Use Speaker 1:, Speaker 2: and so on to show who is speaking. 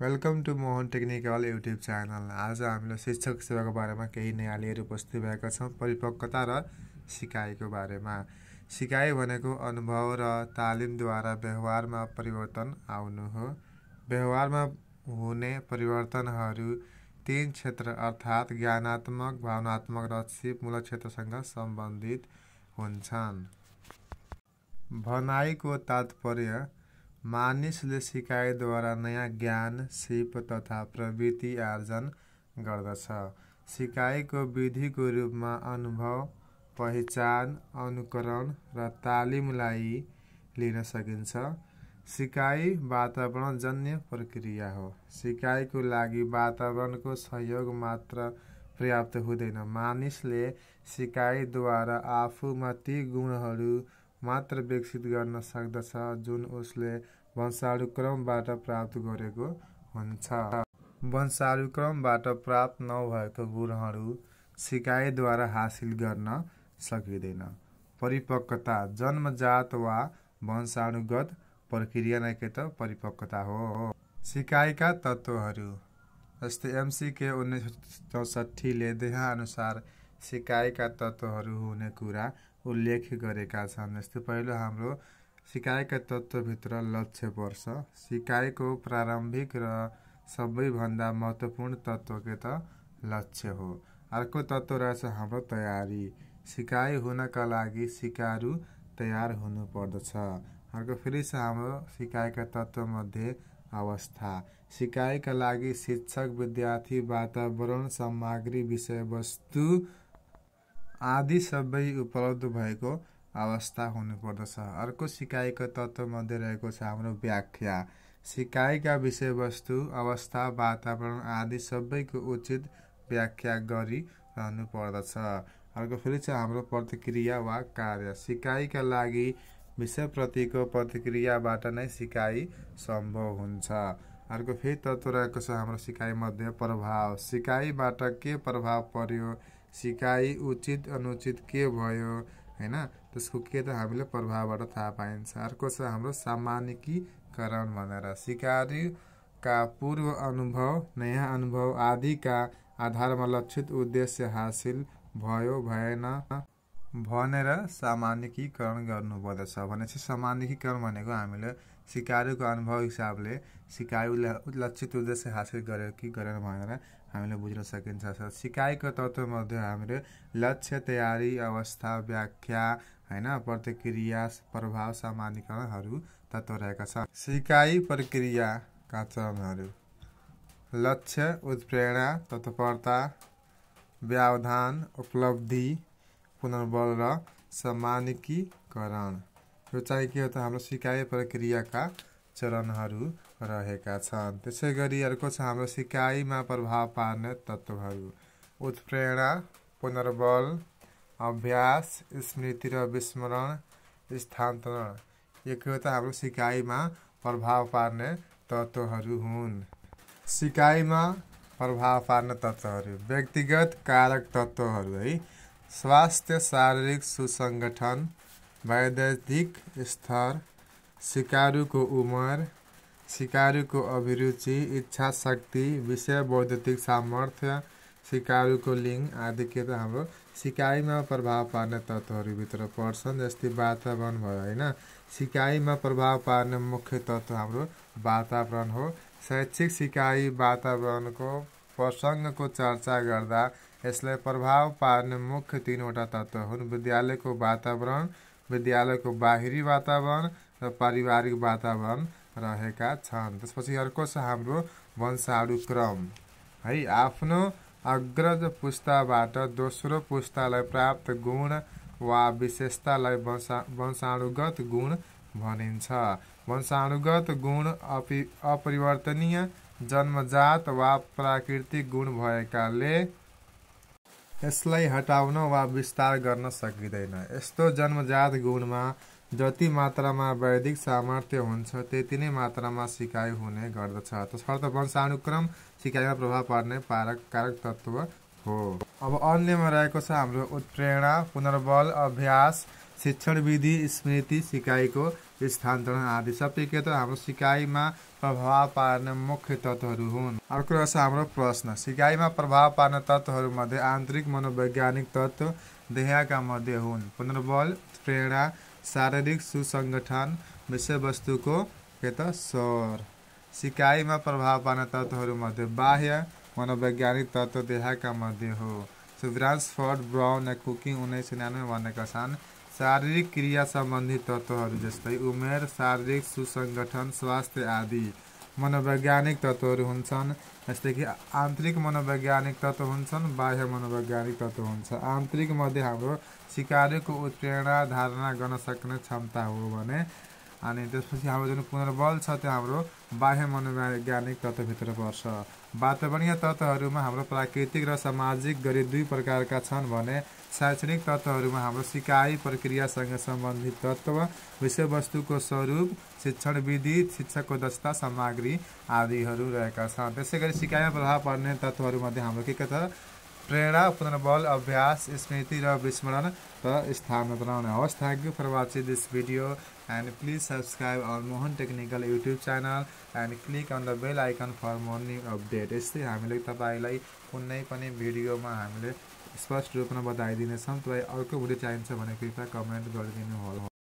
Speaker 1: Welcome to Mohan technical YouTube channel आज हामीले शिक्षक सेवाको बारेमा केही नयाँ लिएर उपस्थित भएका छौँ। परिपक्वता र सिकाइको बारेमा। सिकाइ भनेको अनुभव र तालिमद्वारा व्यवहारमा परिवर्तन आउनु हो। व्यवहारमा हुने परिवर्तनहरू तीन क्षेत्र अर्थात् ज्ञानात्मक भावनात्मक र सिपमूलक क्षेत्रसँग सम्बन्धित हुन्छन्। भनाइको तात्पर्य मानिसले सिकाइद्वारा नयाँ ज्ञान सिप तथा प्रवृत्ति आर्जन गर्दछ। सिकाइको विधिको रूपमा अनुभव पहिचान अनुकरण र तालिमलाई लिन सकिन्छ। सिकाइ वातावरणजन्य प्रक्रिया हो। सिकाइको लागि वातावरणको सहयोग मात्र पर्याप्त हुँदैन। मानिसले सिकाइद्वारा आफूमा ती गुणहरू मात्र विकसित गर्न सक्दछ जुन उसले वंशानुक्रमबाट प्राप्त गरेको हुन्छ। वंशानुक्रमबाट प्राप्त नभएको गुणहरू सिकाइद्वारा हासिल गर्न सकिँदैन। परिपक्वता जन्मजात वा वंशानुगत प्रक्रिया नै के त परिपक्वता हो। सिकाइका तत्त्वहरू जस्तै एमसिके उन्नाइस चौसठीले देहाअनुसार सिकाइका तत्त्वहरू हुने कुरा उल्लेख गरेका छन्। जस्तै पहिलो हाम्रो सिकाइका तत्त्वभित्र लक्ष्य पर्छ। सिकाइको प्रारम्भिक र सबैभन्दा महत्त्वपूर्ण तत्त्व के त लक्ष्य हो। अर्को तत्त्व रहेछ हाम्रो तयारी। सिकाइ हुनका लागि सिकारु तयार हुनु पर्दछ। अर्को फेरि छ हाम्रो सिकाइका तत्त्वमध्ये अवस्था। सिकाइका लागि शिक्षक विद्यार्थी वातावरण सामग्री विषयवस्तु आदि सबै उपलब्ध भएको अवस्था हुनुपर्दछ। अर्को सिकाइको तत्त्वमध्ये रहेको छ हाम्रो व्याख्या। सिकाइका विषयवस्तु अवस्था वातावरण आदि सबैको उचित व्याख्या गरी रहनु पर्दछ अर्को फेरि छ हाम्रो प्रतिक्रिया वा कार्य। सिकाइका लागि विषयप्रतिको प्रतिक्रियाबाट नै सिकाइ सम्भव हुन्छ। अर्को फेरि तत्त्व रहेको छ हाम्रो सिकाइमध्ये प्रभाव। सिकाइबाट के प्रभाव पर्यो? सिकाइ उचित अनुचित के भयो? होइन? त्यसको के त हामीले प्रभावबाट थाहा पाइन्छ। अर्को छ हाम्रो सामान्यकीकरण भनेर। सिकारीका पूर्व अनुभव नयाँ अनुभव आदिका आधारमा लक्षित उद्देश्य हासिल भयो भएन भनेर सामान्यकीकरण गर्नुपर्दछ। भनेपछि सामान्यकीकरण भनेको हामीले सिकारीको अनुभव हिसाबले सिकाइ लक्षित उद्देश्य हासिल गर्यो कि गरेन भनेर हामीले बुझ्न सकिन्छ। सिकाइको तत्त्वमध्ये हामीले लक्ष्य तयारी अवस्था व्याख्या होइन प्रतिक्रिया प्रभाव सामान्यकरणहरू तत्त्व रहेका छन्। सिकाइ प्रक्रियाका चरणहरू लक्ष्य उत्प्रेरणा तत्परता व्यावधान उपलब्धि पुनर्बल र सामान्यकीकरण यो चाहिँ के हो त हाम्रो सिकाइ प्रक्रियाका चरणहरू रहेका छन्। त्यसै गरी अर्को छ हाम्रो सिकाइमा प्रभाव पार्ने तत्त्वहरू। उत्प्रेरणा पुनर्बल अभ्यास, स्मृति र विस्मरण, स्थानान्तरण। यो के हो हाम्रो सिकाइमा प्रभाव पार्ने तत्त्वहरू हुन्। सिकाइमा प्रभाव पार्ने तत्त्वहरू। व्यक्तिगत कारक तत्त्वहरू है। स्वास्थ्य, शारीरिक सुसङ्गठन वैद्याधिक स्तर, सिकारुको उमेर, सिकारुको अभिरुचि इच्छा शक्ति विषय बौद्धिक सामर्थ्य सिकारुको के त हाम्रो सिकाइमा प्रभाव पार्ने तत्त्वहरूभित्र पर्छन् जस्तै वातावरण भयो होइन? सिकाइमा प्रभाव पार्ने मुख्य तत्त्व हाम्रो वातावरण हो। शैक्षिक सिकाइ वातावरणको प्रसङ्गको चर्चा गर्दा यसलाई प्रभाव पार्ने मुख्य तिनवटा तत्त्व हुन्। विद्यालयको वातावरण विद्यालयको बाहिरी वातावरण र पारिवारिक वातावरण रहेका छन्। त्यसपछि अर्को छ हाम्रो वंशानुक्रम। है आफ्नो अग्रज पुस्ताबाट दोस्रो पुस्तालाई प्राप्त गुण वा विशेषतालाई वंशा वंशानुगत गुण भनिन्छ। वंशानुगत गुण अपि अपरिवर्तनीय जन्मजात वा प्राकृतिक गुण भएकाले यसलाई हटाउन वा विस्तार गर्न सकिँदैन। यस्तो जन्मजात गुणमा जति मात्रामा वैदिक सामर्थ्य हुन्छ त्यति नै मात्रामा सिकाइ हुने गर्दछ। तसर्थ वंशानुक्रम सिकाइमा प्रभाव पार्ने पारक कारक तत्त्व हो। अब अन्यमा रहेको छ हाम्रो उत्प्रेरणा पुनर्बल अभ्यास शिक्षण विधि स्मृति सिकाइको स्थानान्तरण आदि। सबै के त हाम्रो सिकाइमा प्रभाव पार्ने मुख्य तत्त्वहरू हुन्। अर्को रहेछ हाम्रो प्रश्न। सिकाइमा प्रभाव पार्ने तत्त्वहरूमध्ये आन्तरिक मनोवैज्ञानिक तत्त्व देहाका मध्ये हुन्। पुनर्बल प्रेरणा शारीरिक सुसङ्गठन विषयवस्तुको के त स्वर सिकाइमा प्रभाव पार्ने तत्त्वहरूमध्ये बाह्य मनोवैज्ञानिक तत्त्व देहाका मध्ये हो। सुब्रान्स फर्ड ब्राउन कुकिङ उन्नाइस सय उनानब्बे भनेका छन्। शारीरिक क्रिया सम्बन्धी तत्त्वहरू जस्तै उमेर शारीरिक सुसङ्गठन स्वास्थ्य आदि। मनोवैज्ञानिक तत्त्वहरू हुन्छन्। जस्तै कि आन्तरिक मनोवैज्ञानिक तत्त्व हुन्छन् बाह्य मनोवैज्ञानिक तत्त्व हुन्छ। आन्तरिक मध्ये हाम्रो सिकारीको उत्प्रेरणा धारणा गर्न सक्ने क्षमता हो भने अनि त्यसपछि हाम्रो जुन पुनर्बल छ त्यो हाम्रो बाह्य मनोवैज्ञानिक तत्त्वभित्र पर्छ। वातावरणीय तत्त्वहरूमा हाम्रो प्राकृतिक र सामाजिक गरी दुई प्रकारका छन् भने शैक्षणिक तत्त्वहरूमा हाम्रो सिकाइ प्रक्रियासँग सम्बन्धित तत्त्व विषयवस्तुको स्वरूप शिक्षण विधि शिक्षकको दस्ता सामग्री आदिहरू रहेका छन्। त्यसै गरी सिकाइमा प्रभाव पर्ने तत्त्वहरूमध्ये हाम्रो के के छ? प्रेरणा पुनर्बल अभ्यास स्मृति र विस्मरण र स्थानान्तरण हवस् thank you for watching this video and please subscribe our Mohan technical YouTube channel and click on the bell icon for more new update यस्तै हामीले तपाईँलाई कुनै पनि भिडियोमा हामीले स्पष्ट रूपमा बताइदिनेछौँ। तपाईँ अर्को भिडियो चाहिन्छ भने कृपया कमेन्ट गरिदिनु होला